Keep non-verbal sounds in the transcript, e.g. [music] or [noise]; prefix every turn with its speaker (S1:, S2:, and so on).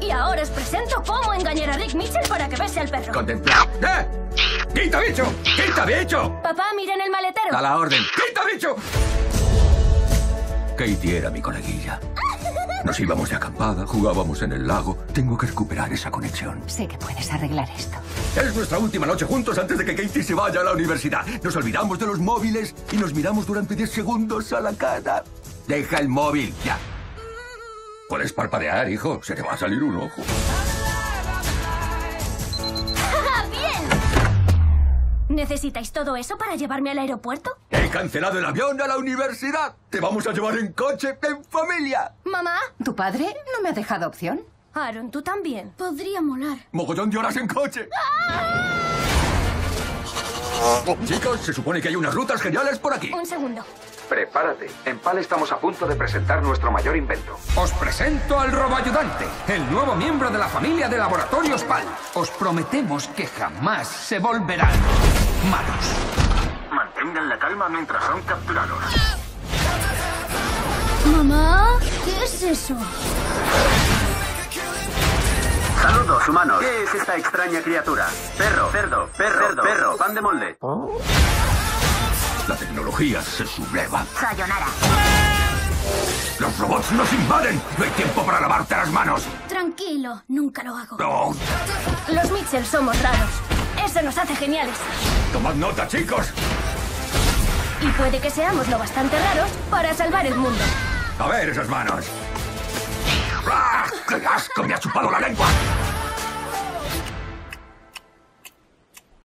S1: Y ahora os presento cómo engañar a Rick Mitchell para que bese al perro.
S2: Contemplad. ¡Eh! ¡Quita bicho! ¡Quita bicho!
S1: Papá, miren el maletero.
S2: A la orden. ¡Quita bicho! Katie era mi coleguilla. Nos íbamos de acampada, jugábamos en el lago. Tengo que recuperar esa conexión.
S3: Sé que puedes arreglar esto.
S2: Es nuestra última noche juntos antes de que Katie se vaya a la universidad. Nos olvidamos de los móviles y nos miramos durante 10 segundos a la cara. Deja el móvil, ya. Puedes parpadear, hijo. Se te va a salir un ojo. [laughs]
S1: ¿Necesitáis todo eso para llevarme al aeropuerto?
S2: He cancelado el avión a la universidad. Te vamos a llevar en coche, en familia.
S1: Mamá.
S3: ¿Tu padre no me ha dejado opción?
S1: Aaron, tú también. Podría molar.
S2: Mogollón de horas en coche. Chicos, se supone que hay unas rutas geniales por aquí.
S1: Un segundo.
S4: Prepárate. En PAL estamos a punto de presentar nuestro mayor invento.
S5: Os presento al roboayudante, el nuevo miembro de la familia de laboratorios PAL. Os prometemos que jamás se volverán malos.
S4: Mantengan la calma mientras son capturados.
S1: Mamá, ¿qué es eso?
S4: Saludos, humanos. ¿Qué es esta extraña criatura? Perro, cerdo, perro, cerdo, perro, pan de molde.
S2: La tecnología se subleva.
S1: Sayonara.
S2: Los robots nos invaden. No hay tiempo para lavarte las manos.
S1: Tranquilo, nunca lo hago.
S2: No.
S1: Los Mitchell somos raros. Eso nos hace geniales.
S2: Tomad nota, chicos.
S1: Y puede que seamos lo bastante raros para salvar el mundo.
S2: A ver esas manos. ¡Ah! ¡Qué asco! Me ha chupado la lengua.